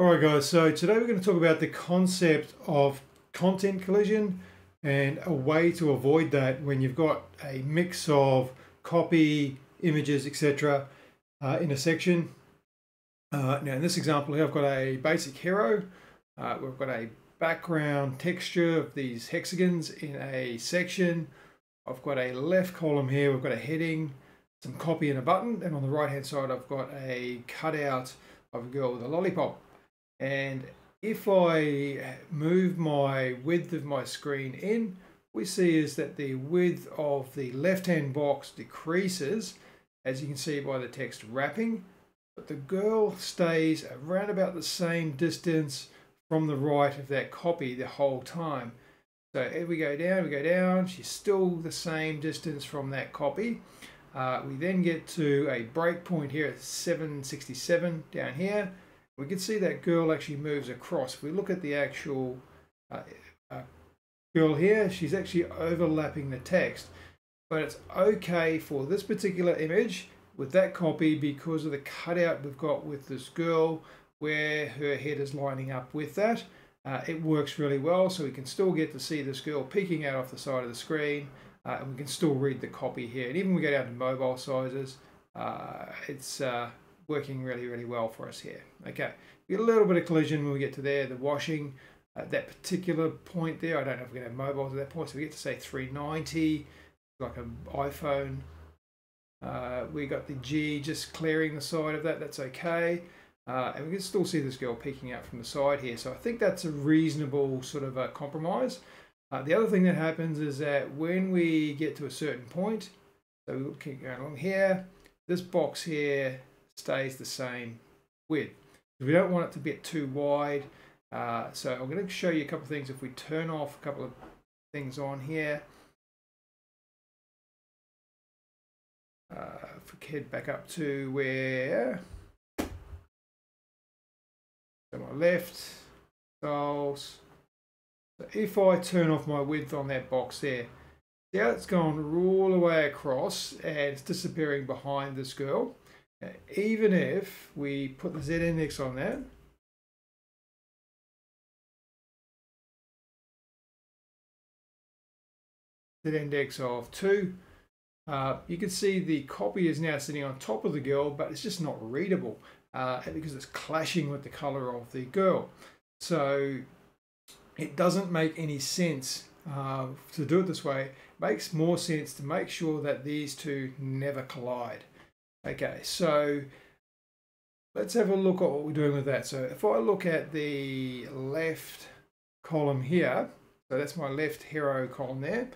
Alright guys, so today we're going to talk about the concept of content collision and a way to avoid that when you've got a mix of copy, images, etc. Uh, in a section. Uh, now in this example here I've got a basic hero, uh, we've got a background texture of these hexagons in a section. I've got a left column here, we've got a heading, some copy and a button, and on the right hand side I've got a cutout of a girl with a lollipop. And if I move my width of my screen in, we see is that the width of the left-hand box decreases, as you can see by the text wrapping, but the girl stays around about the same distance from the right of that copy the whole time. So if we go down, we go down, she's still the same distance from that copy. Uh, we then get to a breakpoint here at 767 down here we can see that girl actually moves across. If we look at the actual uh, uh, girl here, she's actually overlapping the text. But it's okay for this particular image with that copy because of the cutout we've got with this girl where her head is lining up with that. Uh, it works really well, so we can still get to see this girl peeking out off the side of the screen, uh, and we can still read the copy here. And even we go down to mobile sizes, uh, it's uh, working really, really well for us here. Okay, we get a little bit of collision when we get to there, the washing, at that particular point there, I don't know if we're going to have mobiles at that point, so we get to say 390, like an iPhone. Uh, we got the G just clearing the side of that, that's okay. Uh, and we can still see this girl peeking out from the side here. So I think that's a reasonable sort of a compromise. Uh, the other thing that happens is that when we get to a certain point, so we keep going along here, this box here stays the same width. We don't want it to get too wide. Uh, so I'm going to show you a couple of things. If we turn off a couple of things on here, uh, if we head back up to where, to my left, styles. So if I turn off my width on that box there, see how it's gone all the way across and it's disappearing behind this girl even if we put the z index on that, z index of 2, uh, you can see the copy is now sitting on top of the girl, but it's just not readable uh, because it's clashing with the color of the girl. So it doesn't make any sense uh, to do it this way. It makes more sense to make sure that these two never collide. Okay, so let's have a look at what we're doing with that. So if I look at the left column here, so that's my left hero column there.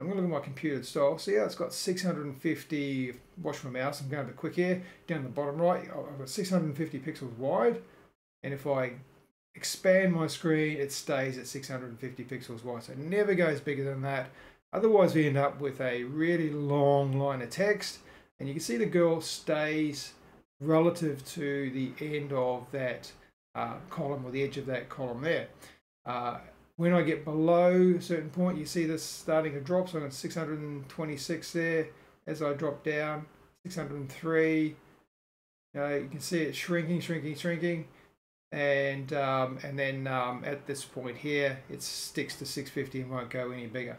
I'm going to look at my computed style. See how it's got 650, watch my mouse, I'm going a bit quick here, down the bottom right, I've got 650 pixels wide. And if I expand my screen, it stays at 650 pixels wide. So it never goes bigger than that. Otherwise, we end up with a really long line of text and you can see the girl stays relative to the end of that uh, column or the edge of that column there. Uh, when I get below a certain point, you see this starting to drop. So I'm at 626 there. As I drop down, 603. You, you can see it shrinking, shrinking, shrinking. And um, and then um, at this point here, it sticks to 650 and won't go any bigger.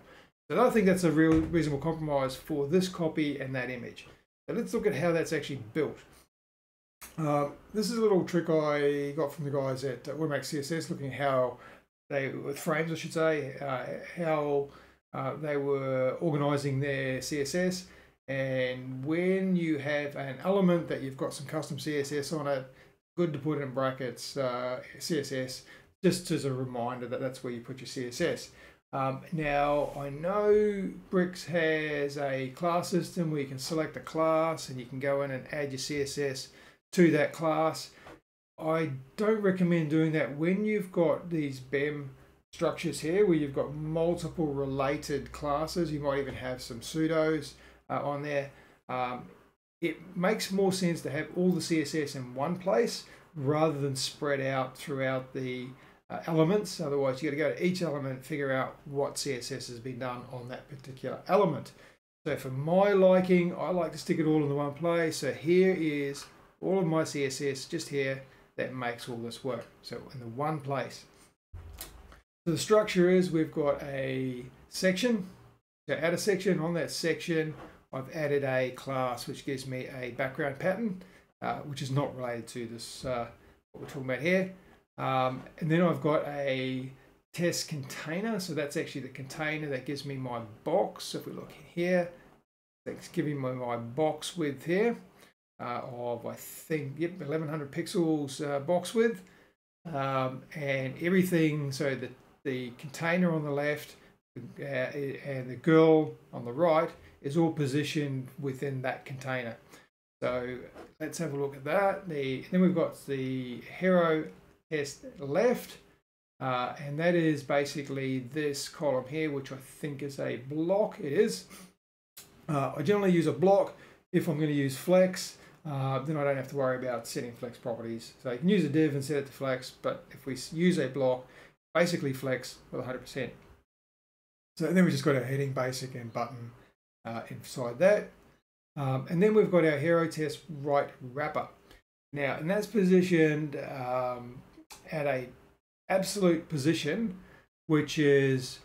So I think that's a real reasonable compromise for this copy and that image. Let's look at how that's actually built. Uh, this is a little trick I got from the guys at uh, Automatic CSS, looking at how they, with frames I should say, uh, how uh, they were organizing their CSS. And when you have an element that you've got some custom CSS on it, good to put in brackets uh, CSS, just as a reminder that that's where you put your CSS. Um, now, I know Bricks has a class system where you can select a class and you can go in and add your CSS to that class. I don't recommend doing that when you've got these BEM structures here where you've got multiple related classes. You might even have some pseudos uh, on there. Um, it makes more sense to have all the CSS in one place rather than spread out throughout the uh, elements. Otherwise, you got to go to each element, figure out what CSS has been done on that particular element. So for my liking, I like to stick it all in the one place. So here is all of my CSS just here. that makes all this work. So in the one place. So the structure is we've got a section. So add a section on that section. I've added a class which gives me a background pattern, uh, which is not related to this uh, what we're talking about here. Um, and then I've got a test container. So that's actually the container that gives me my box. If we look here, that's giving me my box width here uh, of, I think, yep, 1100 pixels uh, box width. Um, and everything, so the, the container on the left uh, and the girl on the right is all positioned within that container. So let's have a look at that. The, then we've got the hero test left. Uh, and that is basically this column here, which I think is a block. It is. Uh, I generally use a block if I'm going to use flex. Uh, then I don't have to worry about setting flex properties. So you can use a div and set it to flex, but if we use a block, basically flex with 100%. So then we just got our heading, basic, and button uh, inside that. Um, and then we've got our hero test right wrapper. Now, and that's positioned um, at a absolute position, which is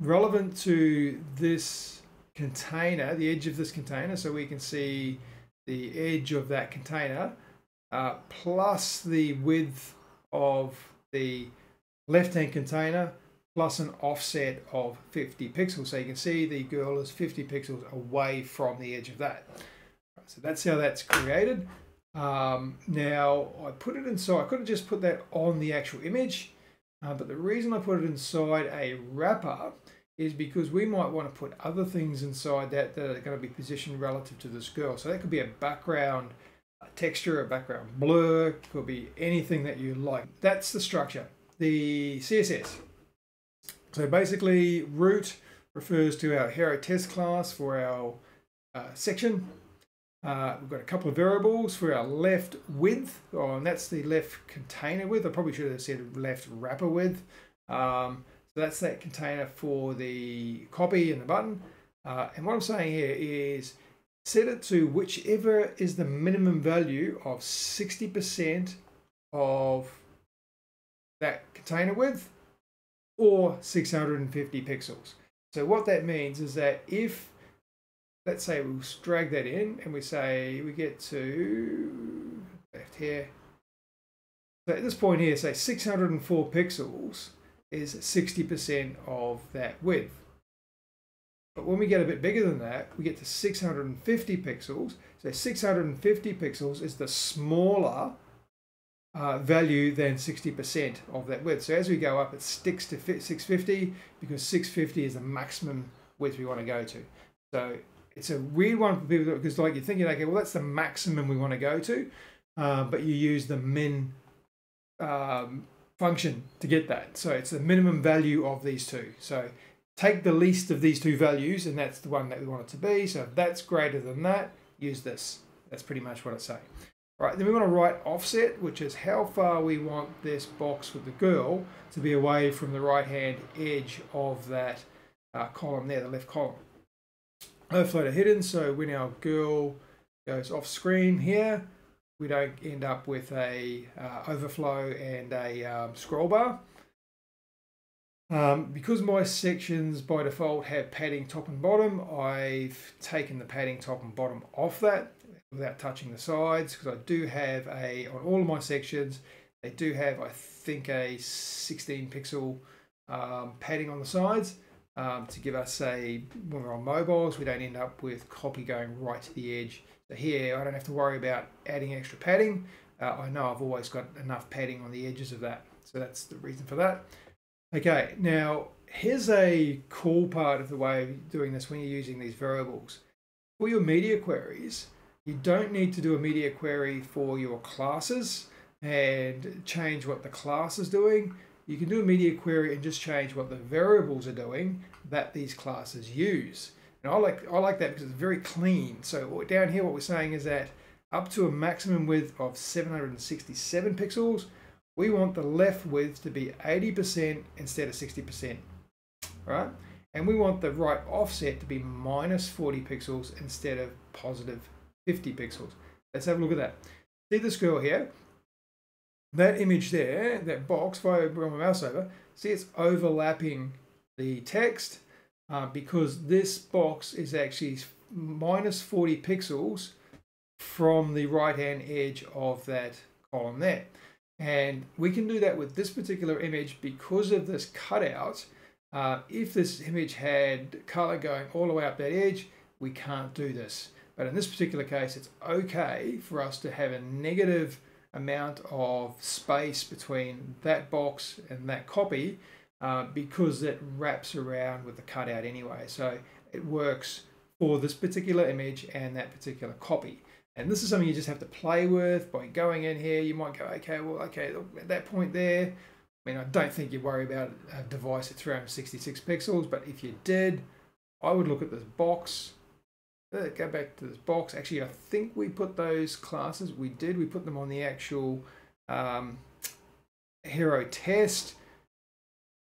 relevant to this container, the edge of this container, so we can see the edge of that container, uh, plus the width of the left-hand container, plus an offset of 50 pixels. So you can see the girl is 50 pixels away from the edge of that. So that's how that's created. Um, now I put it inside, I could have just put that on the actual image, uh, but the reason I put it inside a wrapper is because we might want to put other things inside that that are going to be positioned relative to this girl. So that could be a background a texture, a background blur, could be anything that you like. That's the structure. The CSS. So basically root refers to our hero test class for our uh, section. Uh, we've got a couple of variables for our left width, oh, and that's the left container width. I probably should have said left wrapper width. Um, so that's that container for the copy and the button. Uh, and what I'm saying here is set it to whichever is the minimum value of 60% of that container width or 650 pixels. So what that means is that if let's say we'll drag that in and we say we get to left here. So at this point here, say 604 pixels is 60% of that width. But when we get a bit bigger than that, we get to 650 pixels. So 650 pixels is the smaller uh, value than 60% of that width. So as we go up, it sticks to 650 because 650 is the maximum width we want to go to. So it's a weird one for people because like you're thinking, okay, well that's the maximum we want to go to, uh, but you use the min um, function to get that. So it's the minimum value of these two. So take the least of these two values, and that's the one that we want it to be. So if that's greater than that, use this. That's pretty much what it's saying. All right, then we want to write offset, which is how far we want this box with the girl to be away from the right-hand edge of that uh, column there, the left column overflow hidden so when our girl goes off screen here we don't end up with a uh, overflow and a um, scroll bar. Um, because my sections by default have padding top and bottom I've taken the padding top and bottom off that without touching the sides because I do have a on all of my sections they do have I think a 16 pixel um, padding on the sides um, to give us a, when we're on mobiles, we don't end up with copy going right to the edge. So here, I don't have to worry about adding extra padding. Uh, I know I've always got enough padding on the edges of that. So that's the reason for that. Okay, now here's a cool part of the way of doing this when you're using these variables. For your media queries, you don't need to do a media query for your classes and change what the class is doing you can do a media query and just change what the variables are doing that these classes use. And I like, I like that because it's very clean. So down here, what we're saying is that up to a maximum width of 767 pixels, we want the left width to be 80% instead of 60%, right? And we want the right offset to be minus 40 pixels instead of positive 50 pixels. Let's have a look at that. See this girl here? That image there, that box, if I bring my mouse over, see it's overlapping the text uh, because this box is actually minus 40 pixels from the right hand edge of that column there. And we can do that with this particular image because of this cutout. Uh, if this image had color going all the way up that edge, we can't do this. But in this particular case, it's okay for us to have a negative amount of space between that box and that copy uh, because it wraps around with the cutout anyway. So it works for this particular image and that particular copy. And this is something you just have to play with by going in here. You might go, okay, well, okay, at that point there, I mean, I don't think you worry about a device at 366 pixels, but if you did, I would look at this box. Uh, go back to this box. Actually, I think we put those classes. We did. We put them on the actual um, hero test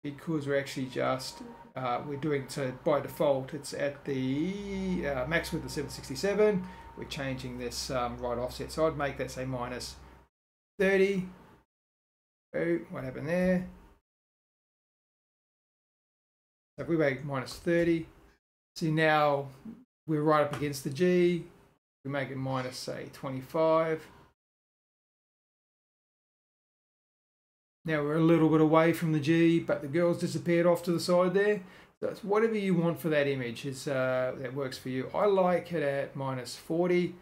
because we're actually just uh, we're doing so by default. It's at the uh, max width of 767 we're changing this um, right offset. So I'd make that say minus 30. Oh, what happened there? So if we make minus 30, see now we're right up against the G. We make it minus say 25. Now we're a little bit away from the G, but the girl's disappeared off to the side there. So it's whatever you want for that image is uh, that works for you. I like it at minus 40.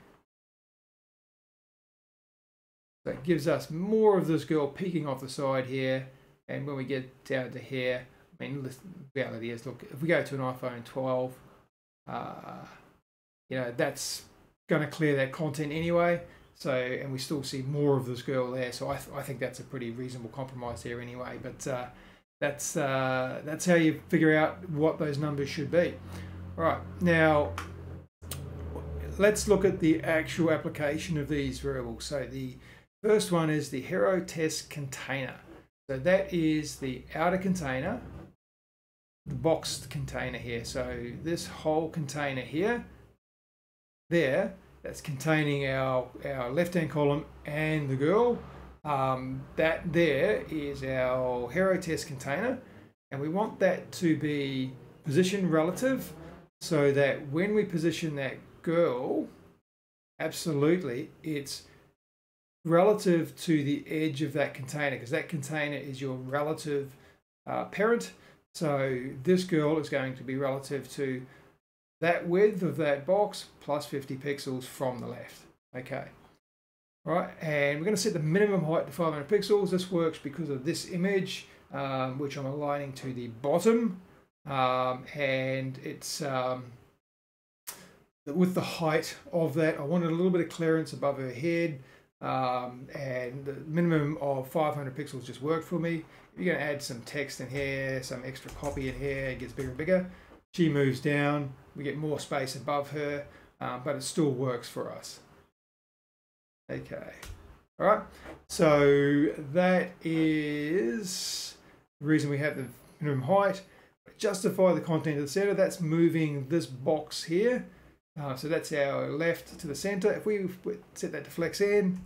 That gives us more of this girl peeking off the side here. And when we get down to here, I mean, the reality is, look, if we go to an iPhone 12, uh, you know, that's going to clear that content anyway. So, and we still see more of this girl there. So I, th I think that's a pretty reasonable compromise there anyway. But uh, that's uh, that's how you figure out what those numbers should be. All right, now let's look at the actual application of these variables. So the first one is the hero test container. So that is the outer container, the boxed container here. So this whole container here, there, that's containing our, our left-hand column and the girl. Um, that there is our hero test container and we want that to be position relative so that when we position that girl, absolutely, it's relative to the edge of that container because that container is your relative uh, parent. So this girl is going to be relative to that width of that box plus 50 pixels from the left. Okay. Right, and we're going to set the minimum height to 500 pixels. This works because of this image, um, which I'm aligning to the bottom. Um, and it's um, with the height of that, I wanted a little bit of clearance above her head. Um, and the minimum of 500 pixels just worked for me. If you're going to add some text in here, some extra copy in here, it gets bigger and bigger. She moves down, we get more space above her, uh, but it still works for us. Okay. All right. So that is the reason we have the minimum height. Justify the content of the center. That's moving this box here. Uh, so that's our left to the center. If we set that to flex end,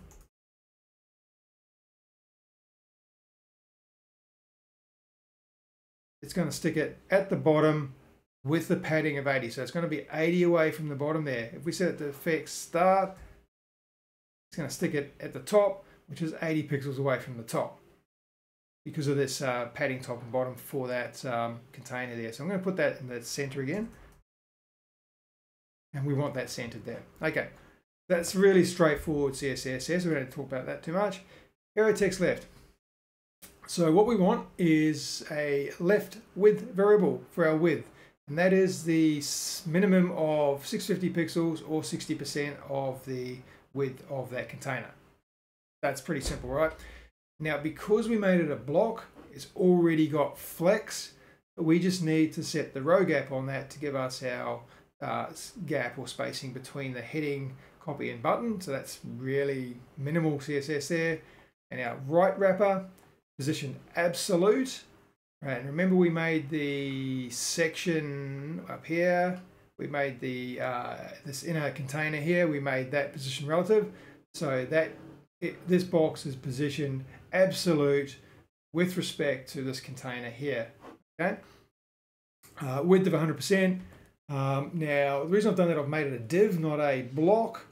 it's going to stick it at the bottom with the padding of 80. So it's going to be 80 away from the bottom there. If we set it to flex start, it's going to stick it at the top, which is 80 pixels away from the top because of this uh, padding top and bottom for that um, container there. So I'm going to put that in the center again. And we want that centered there. Okay, that's really straightforward CSS. Going to talk about that too much. Hero test left. So what we want is a left width variable for our width. And that is the minimum of 650 pixels or 60% of the width of that container. That's pretty simple, right? Now, because we made it a block, it's already got flex. We just need to set the row gap on that to give us our uh, gap or spacing between the heading, copy, and button. So that's really minimal CSS there. And our right wrapper, position absolute. Right, and remember we made the section up here we made the uh, this inner container here, we made that position relative. So that it, this box is positioned absolute with respect to this container here. Okay, uh, width of 100%. Um, now, the reason I've done that, I've made it a div, not a block.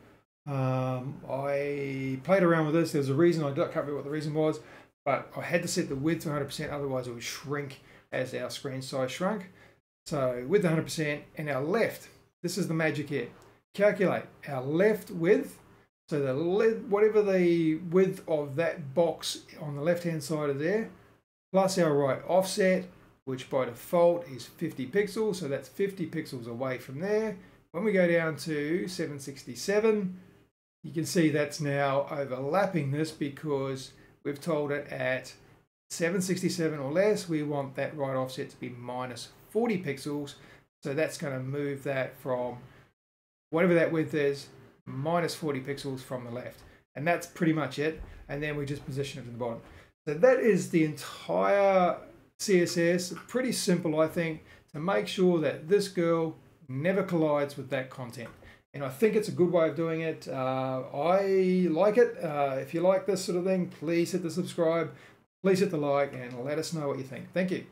Um, I played around with this. There's a reason, I can't remember what the reason was, but I had to set the width to 100%, otherwise it would shrink as our screen size shrunk. So with 100% and our left, this is the magic here. Calculate our left width. So the whatever the width of that box on the left hand side of there, plus our right offset, which by default is 50 pixels. So that's 50 pixels away from there. When we go down to 767, you can see that's now overlapping this because we've told it at 767 or less, we want that right offset to be minus 40 pixels. So that's going to move that from whatever that width is, minus 40 pixels from the left. And that's pretty much it. And then we just position it to the bottom. So that is the entire CSS. Pretty simple, I think, to make sure that this girl never collides with that content. And I think it's a good way of doing it. Uh, I like it. Uh, if you like this sort of thing, please hit the subscribe, please hit the like, and let us know what you think. Thank you.